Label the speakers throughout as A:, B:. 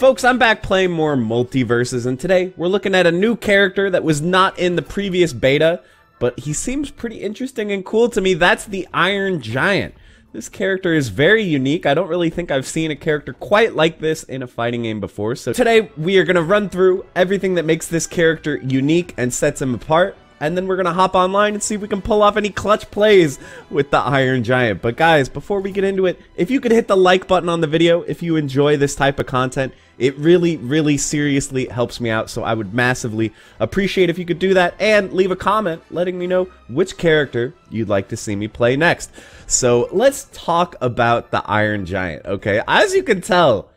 A: Folks, I'm back playing more Multiversus, and today we're looking at a new character that was not in the previous beta, but he seems pretty interesting and cool to me. That's the Iron Giant. This character is very unique. I don't really think I've seen a character quite like this in a fighting game before. So today we are going to run through everything that makes this character unique and sets him apart and then we're gonna hop online and see if we can pull off any clutch plays with the Iron Giant. But guys, before we get into it, if you could hit the like button on the video if you enjoy this type of content, it really, really seriously helps me out, so I would massively appreciate if you could do that and leave a comment letting me know which character you'd like to see me play next. So let's talk about the Iron Giant, okay? As you can tell,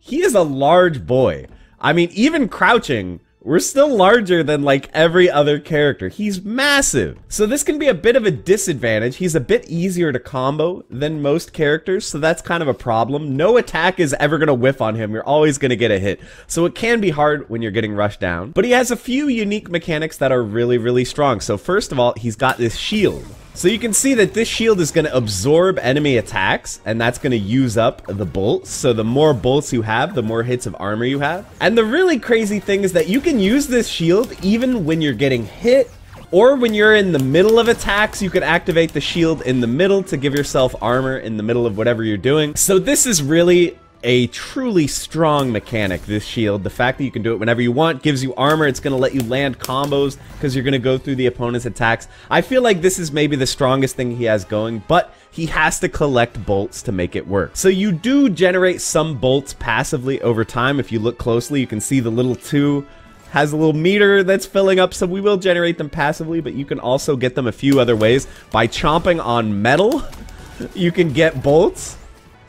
A: he is a large boy. I mean, even crouching, we're still larger than like every other character. He's massive. So this can be a bit of a disadvantage. He's a bit easier to combo than most characters, so that's kind of a problem. No attack is ever going to whiff on him. You're always going to get a hit. So it can be hard when you're getting rushed down. But he has a few unique mechanics that are really, really strong. So first of all, he's got this shield. So you can see that this shield is going to absorb enemy attacks, and that's going to use up the bolts. So the more bolts you have, the more hits of armor you have. And the really crazy thing is that you can use this shield even when you're getting hit or when you're in the middle of attacks, you can activate the shield in the middle to give yourself armor in the middle of whatever you're doing. So this is really a truly strong mechanic, this shield. The fact that you can do it whenever you want gives you armor. It's going to let you land combos because you're going to go through the opponent's attacks. I feel like this is maybe the strongest thing he has going, but he has to collect bolts to make it work. So you do generate some bolts passively over time. If you look closely, you can see the little two has a little meter that's filling up, so we will generate them passively, but you can also get them a few other ways. By chomping on metal, you can get bolts.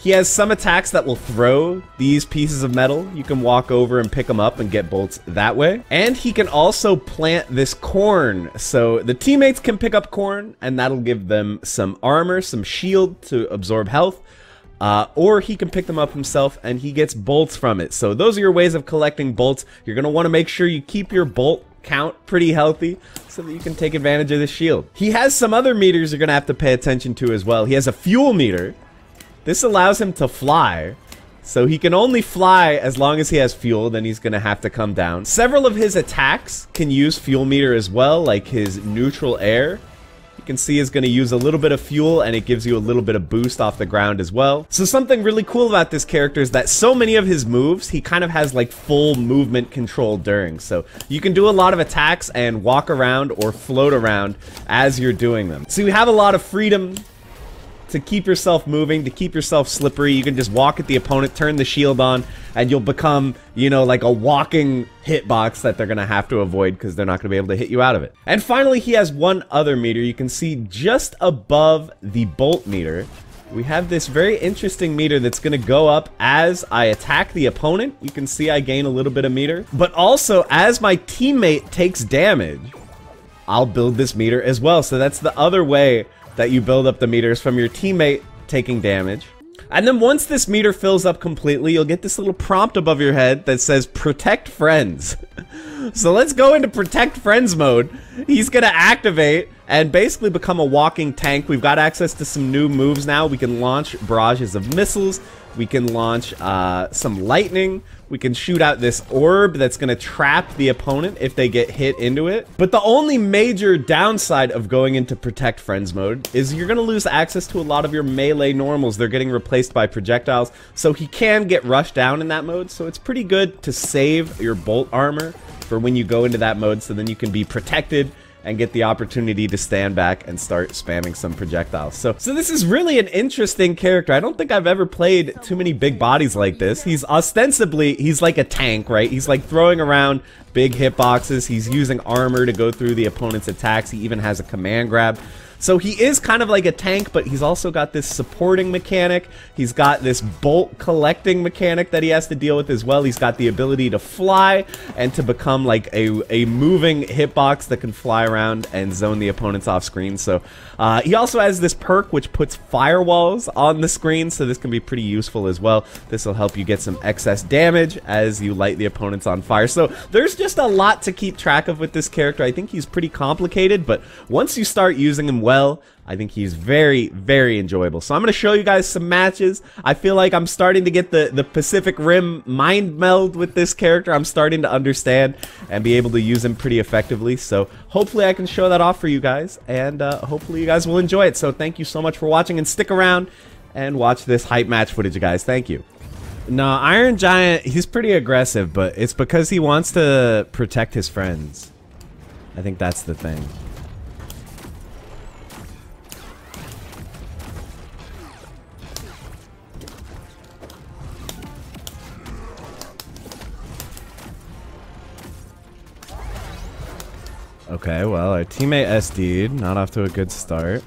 A: He has some attacks that will throw these pieces of metal. You can walk over and pick them up and get bolts that way. And he can also plant this corn. So the teammates can pick up corn and that'll give them some armor, some shield to absorb health. Uh, or he can pick them up himself and he gets bolts from it. So those are your ways of collecting bolts. You're going to want to make sure you keep your bolt count pretty healthy so that you can take advantage of the shield. He has some other meters you're going to have to pay attention to as well. He has a fuel meter. This allows him to fly. So he can only fly as long as he has fuel, then he's going to have to come down. Several of his attacks can use fuel meter as well, like his neutral air. You can see is going to use a little bit of fuel and it gives you a little bit of boost off the ground as well. So something really cool about this character is that so many of his moves, he kind of has like full movement control during. So you can do a lot of attacks and walk around or float around as you're doing them. So you have a lot of freedom to keep yourself moving, to keep yourself slippery. You can just walk at the opponent, turn the shield on, and you'll become, you know, like a walking hitbox that they're going to have to avoid because they're not going to be able to hit you out of it. And finally, he has one other meter. You can see just above the bolt meter, we have this very interesting meter that's going to go up as I attack the opponent. You can see I gain a little bit of meter. But also, as my teammate takes damage, I'll build this meter as well. So that's the other way that you build up the meters from your teammate taking damage. And then once this meter fills up completely, you'll get this little prompt above your head that says protect friends. so let's go into protect friends mode. He's to activate and basically become a walking tank. We've got access to some new moves now. We can launch barrages of missiles. We can launch uh, some lightning. We can shoot out this orb that's going to trap the opponent if they get hit into it. But the only major downside of going into Protect Friends mode is you're going to lose access to a lot of your melee normals. They're getting replaced by projectiles, so he can get rushed down in that mode. So it's pretty good to save your bolt armor for when you go into that mode so then you can be protected and get the opportunity to stand back and start spamming some projectiles. So, so this is really an interesting character. I don't think I've ever played too many big bodies like this. He's ostensibly, he's like a tank, right? He's like throwing around big hitboxes. He's using armor to go through the opponent's attacks. He even has a command grab. So he is kind of like a tank, but he's also got this supporting mechanic. He's got this bolt collecting mechanic that he has to deal with as well. He's got the ability to fly and to become like a, a moving hitbox that can fly around and zone the opponents off screen. So uh, he also has this perk which puts firewalls on the screen, so this can be pretty useful as well. This will help you get some excess damage as you light the opponents on fire. So there's just a lot to keep track of with this character. I think he's pretty complicated, but once you start using him well, well. I think he's very, very enjoyable. So I'm going to show you guys some matches. I feel like I'm starting to get the, the Pacific Rim mind meld with this character. I'm starting to understand and be able to use him pretty effectively. So hopefully I can show that off for you guys. And uh, hopefully you guys will enjoy it. So thank you so much for watching and stick around and watch this hype match footage, guys. Thank you. No, Iron Giant, he's pretty aggressive, but it's because he wants to protect his friends. I think that's the thing. Okay, well, our teammate SD'd, not off to a good start.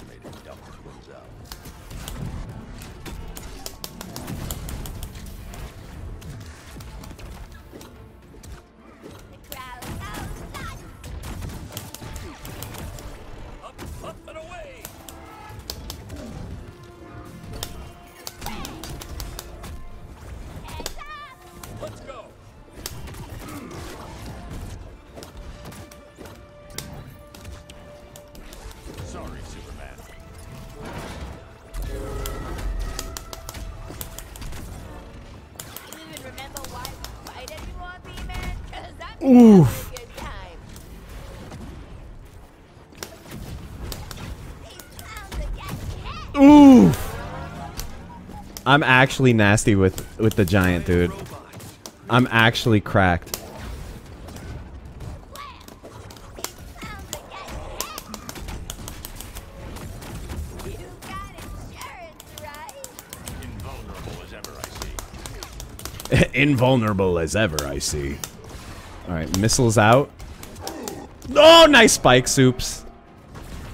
A: I'm actually nasty with with the giant, dude. I'm actually cracked. Invulnerable as ever, I see. Alright, missiles out. Oh, nice spike soups.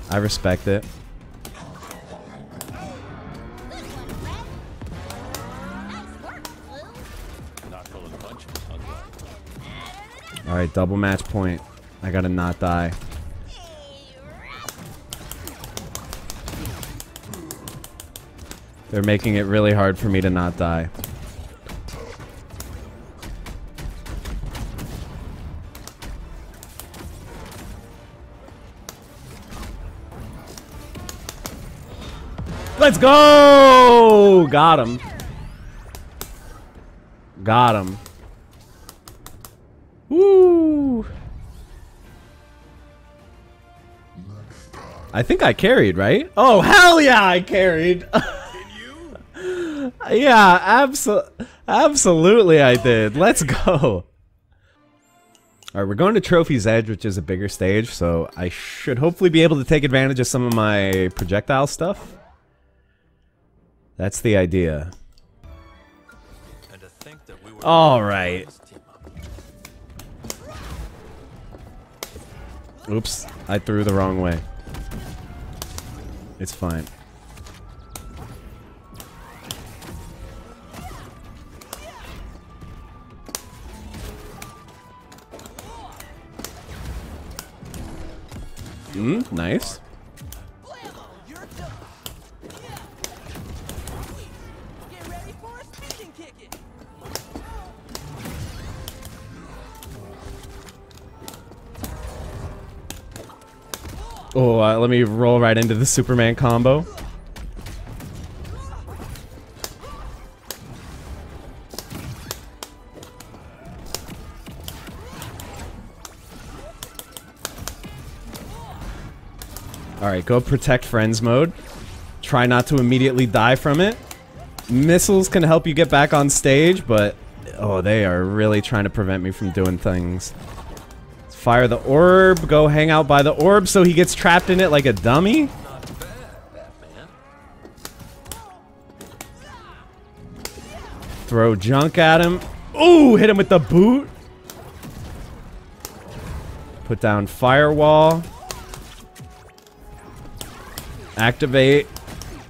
A: I respect it. Alright, double match point. I gotta not die. They're making it really hard for me to not die. Let's go! Got him. Got him. Woo! I think I carried, right? Oh, hell yeah, I carried. yeah, abso absolutely I did. Let's go. Alright, we're going to Trophy's Edge, which is a bigger stage, so I should hopefully be able to take advantage of some of my projectile stuff. That's the idea. We All right. Oops, I threw the wrong way. It's fine. Mm, nice. Oh, uh, let me roll right into the Superman combo. Alright, go protect friends mode. Try not to immediately die from it. Missiles can help you get back on stage, but... Oh, they are really trying to prevent me from doing things. Fire the orb. Go hang out by the orb so he gets trapped in it like a dummy. Throw junk at him. Ooh, hit him with the boot. Put down firewall. Activate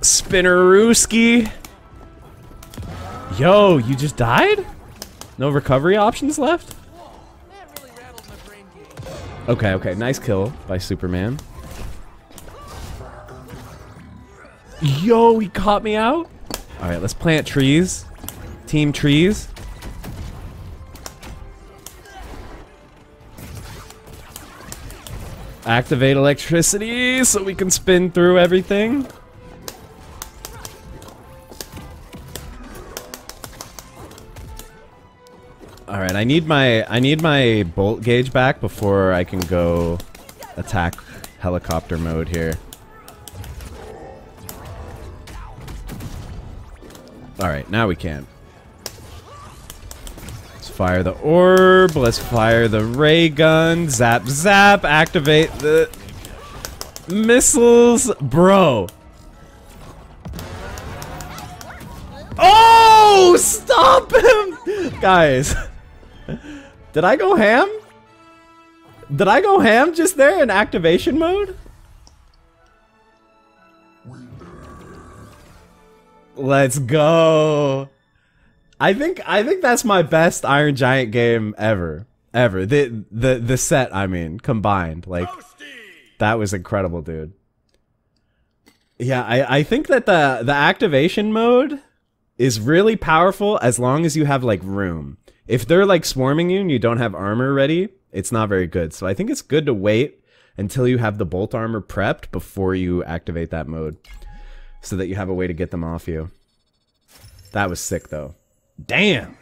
A: Spinnerooski. Yo, you just died? No recovery options left? Okay, okay. Nice kill by Superman. Yo, he caught me out. All right, let's plant trees. Team trees. activate electricity so we can spin through everything. All right, I need my I need my bolt gauge back before I can go attack helicopter mode here. All right, now we can. Let's fire the orb. Let's fire the ray gun. Zap, zap. Activate the missiles, bro. Oh, stop him, guys. Did I go ham? Did I go ham just there in activation mode? Let's go. I think I think that's my best Iron Giant game ever. Ever. The the the set, I mean, combined. Like that was incredible, dude. Yeah, I, I think that the the activation mode is really powerful as long as you have like room. If they're like swarming you and you don't have armor ready, it's not very good. So I think it's good to wait until you have the bolt armor prepped before you activate that mode. So that you have a way to get them off you. That was sick though. Damn.